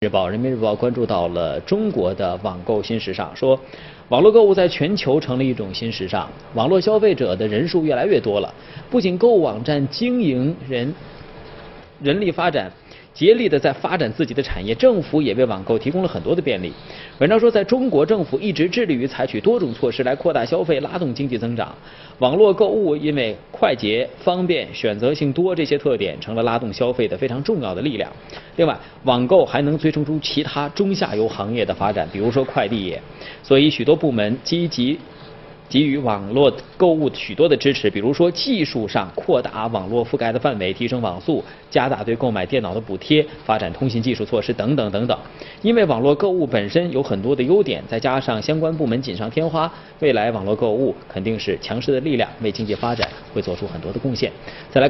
日报、人民日报关注到了中国的网购新时尚，说网络购物在全球成了一种新时尚，网络消费者的人数越来越多了，不仅购物网站经营人人力发展。竭力的在发展自己的产业，政府也为网购提供了很多的便利。文章说，在中国政府一直致力于采取多种措施来扩大消费、拉动经济增长。网络购物因为快捷、方便、选择性多这些特点，成了拉动消费的非常重要的力量。另外，网购还能催生出其他中下游行业的发展，比如说快递业。所以，许多部门积极。给予网络购物许多的支持，比如说技术上扩大网络覆盖的范围，提升网速，加大对购买电脑的补贴，发展通信技术措施等等等等。因为网络购物本身有很多的优点，再加上相关部门锦上添花，未来网络购物肯定是强势的力量，为经济发展会做出很多的贡献。再来。